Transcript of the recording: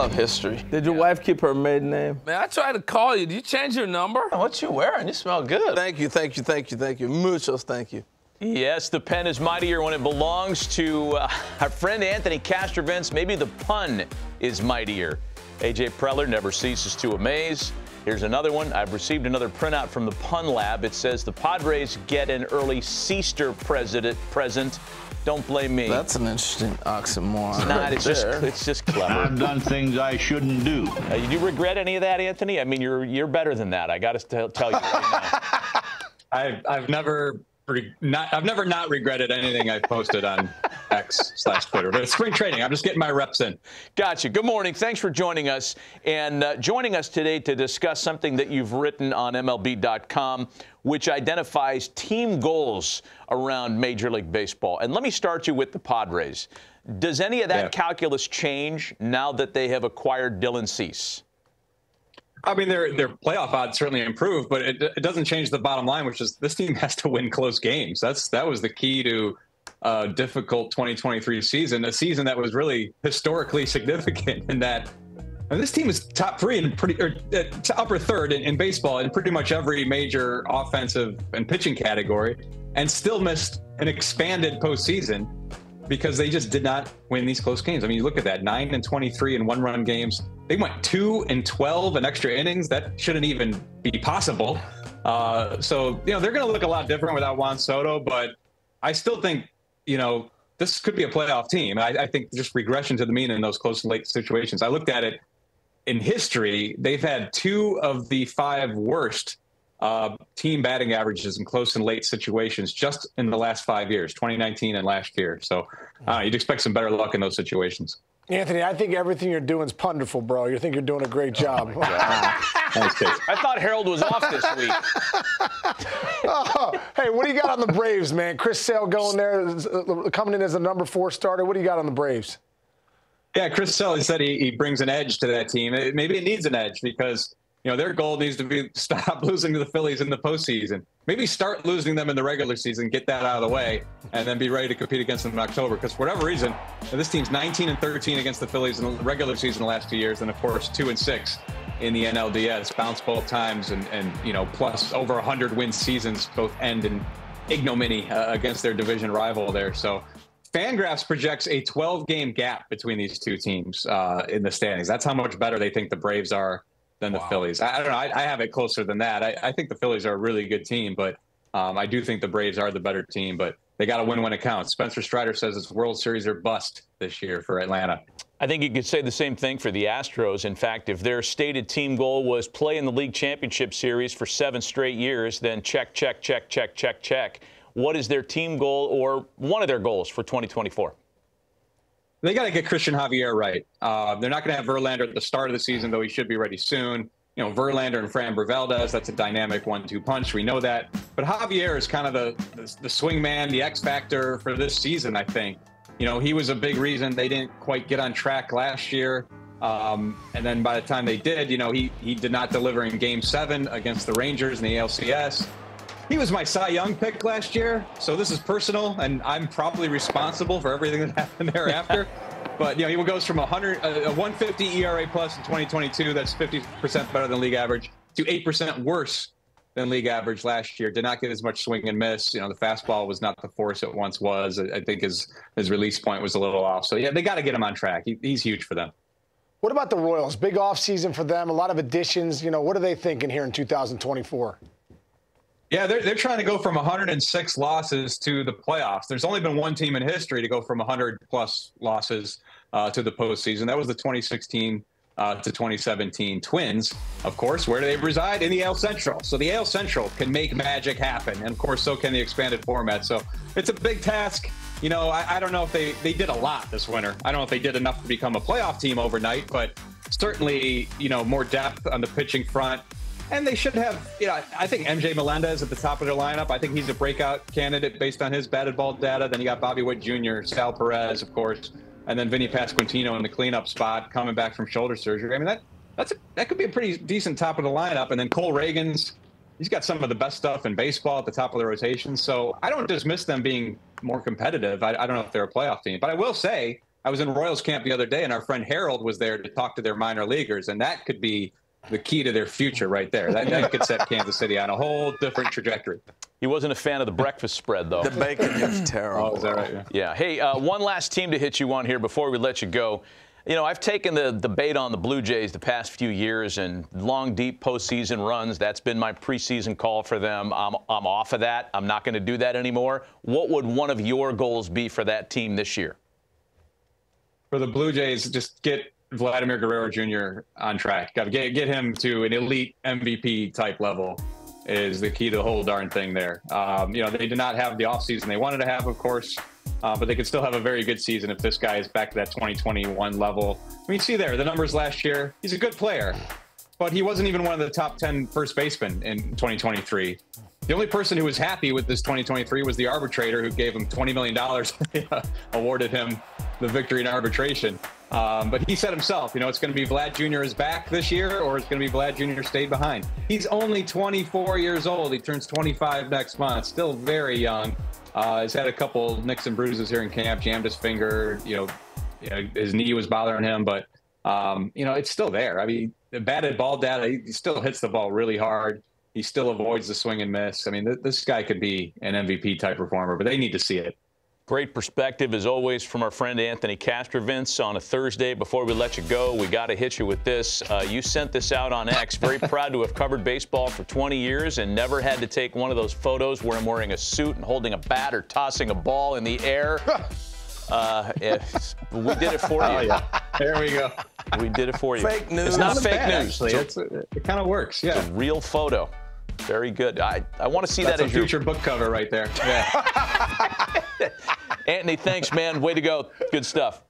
love history. Did your wife keep her maiden name? Man, I tried to call you. Did you change your number? What you wearing? You smell good. Thank you, thank you, thank you, thank you. Muchos, thank you. Yes, the pen is mightier when it belongs to uh, our friend Anthony Castrovince. Maybe the pun is mightier. AJ Preller never ceases to amaze. Here's another one. I've received another printout from the Pun Lab. It says the Padres get an early Seaster president present. Don't blame me. That's an interesting oxymoron. It's not. right It's just it's just clever. I've done things I shouldn't do. Uh, you regret any of that, Anthony? I mean, you're you're better than that. I got to tell, tell you right now. I've I've never not I've never not regretted anything I've posted on X slash Twitter. But it's spring training. I'm just getting my reps in. Gotcha. Good morning. Thanks for joining us. And uh, joining us today to discuss something that you've written on MLB.com, which identifies team goals around Major League Baseball. And let me start you with the Padres. Does any of that Yeah. calculus change now that they have acquired Dylan Cease? I mean, their their playoff odds certainly improved, but it, it doesn't change the bottom line, which is this team has to win close games. That's that was the key to a difficult 2023 season, a season that was really historically significant in that. And this team is top three and pretty or uh, upper third in, in baseball in pretty much every major offensive and pitching category, and still missed an expanded postseason because they just did not win these close games. I mean, you look at that nine and 23 in one run games. They went two and 12 in extra innings. That shouldn't even be possible. Uh, so, you know, they're going to look a lot different without Juan Soto, but I still think, you know, this could be a playoff team. I, I think just regression to the mean in those close and late situations. I looked at it in history. They've had two of the five worst uh, team batting averages in close and late situations just in the last five years, 2019 and last year. So uh, you'd expect some better luck in those situations. Anthony, I think everything you're doing is wonderful, bro. You think you're doing a great job. Thanks, I thought Harold was off this week. You got on the Braves, man? Chris Sale going there, uh, coming in as a number four starter. What do you got on the Braves? Yeah, Chris Sale said he, he brings an edge to that team. It- maybe it needs an edge because you know their goal needs to be stop losing to the Phillies in the postseason. Maybe start losing them in the regular season, get that out of the way, and then be ready to compete against them in October. Because for whatever reason, this team's 19 and 13 against the Phillies in the regular season the last two years, and of course two and six in the NLDS. Bounced both times, and and you know plus over 100 win seasons both end in ignominy uh, against their division rival there. So Fangraphs projects a 12 game gap between these two teams uh, in the standings. That's how much better they think the Braves are than the Phillies. I, I don't know. I, I have it closer than that. I, I think the Phillies are a really good team, but um, I do think the Braves are the better team. But they got to win when it counts. Spencer Strider says it's World Series or bust this year for Atlanta. I think you could say the same thing for the Astros. In fact, if their stated team goal was play in the league championship series for seven straight years, then check, check, check, check, check, check. What is their team goal or one of their goals for 2024? They got to get Cristian Javier right. Uh, they're not going to have Verlander at the start of the season, though he should be ready soon. You know, Verlander and Framber Valdez, that's a dynamic one-two punch. We know that. But Javier is kind of the, the, the swing man, the X factor for this season, I think. You know, he was a big reason they didn't quite get on track last year. Um, and then by the time they did, you know, he, he did not deliver in game seven against the Rangers in the ALCS. He was my Cy Young pick last year, so this is personal, and I'm probably responsible for everything that happened thereafter. but you know, he goes from 100, a uh, a 150 ERA plus in 2022, that's 50% better than league average, to 8% worse than league average last year. Did not get as much swing and miss. You know, the fastball was not the force it once was. I I think his his release point was a little off. So yeah, they got to get him on track. He, he's huge for them. What about the Royals? Big offseason for them, a lot of additions. You know, what are they thinking here in 2024? Yeah, they're, they're trying to go from 106 losses to the playoffs. There's only been one team in history to go from 100 plus losses uh, to the postseason. That was the 2016 uh, to 2017 Twins. Of course, where do they reside? In the AL Central. So the AL Central can make magic happen. And of course, so can the expanded format. So it's a big task. You know, I, I don't know if they, they did a lot this winter. I don't know if they did enough to become a playoff team overnight, but certainly, you know, more depth on the pitching front. And they should have, you know, I think MJ Melendez at the top of their lineup. I think he's a breakout candidate based on his batted ball data. Then you got Bobby Witt Jr., Sal Perez, of course, and then Vinny Pasquantino in the cleanup spot coming back from shoulder surgery. I mean, that that's a, that could be a pretty decent top of the lineup. And then Cole Ragans, he's got some of the best stuff in baseball at the top of the rotation. So I don't dismiss them being more competitive. I, I don't know if they're a playoff team, but I will say I was in Royals camp the other day, and our friend Harold was there to talk to their minor leaguers, and that could be the key to their future right there. That, that could set Kansas City on a whole different trajectory. He wasn't a fan of the breakfast spread, though. The bacon is terrible. Oh, is that right? Yeah. Yeah. Hey, uh, one last team to hit you on here before we let you go. You know, I've taken the, the bait on the Blue Jays the past few years and long, deep postseason runs. That's been my preseason call for them. I'm, I'm off of that. I'm not going to do that anymore. What would one of your goals be for that team this year? For the Blue Jays, just get Vladimir Guerrero Jr. on track. Got to get get him to an elite MVP type level is the key to the whole darn thing there. Um, you know, they did not have the offseason they wanted to have, of course, uh, but they could still have a very good season if this guy is back to that 2021 level. I mean, see there, the numbers last year, he's a good player, but he wasn't even one of the top 10 first basemen in 2023. The only person who was happy with this 2023 was the arbitrator who gave him $20 million, awarded him the victory in arbitration. Um, but he said himself, you know, it's going to be Vlad Jr. is back this year, or it's going to be Vlad Jr. stayed behind. He's only 24 years old. He turns 25 next month. Still very young. Uh, he's had a couple nicks and bruises here in camp. Jammed his finger. You know, you know his knee was bothering him, but um, you know it's still there. I mean, the batted ball data, he still hits the ball really hard. He still avoids the swing and miss. I mean, th- this guy could be an MVP type performer, but they need to see it. Great perspective, as always, from our friend Anthony Castrovince on a Thursday. Before we let you go, we got to hit you with this. Uh, you sent this out on X. Very proud to have covered baseball for 20 years and never had to take one of those photos where I'm wearing a suit and holding a bat or tossing a ball in the air. Uh, we did it for you. Oh, yeah. There we go. We did it for you. Fake news. It's not fake bad, news. Actually. It's a, it kind of works. Yeah. real photo. Very good. I, I want to see That's that a as your future book cover right there. Yeah. Anthony, thanks, man. Way to go. Good stuff.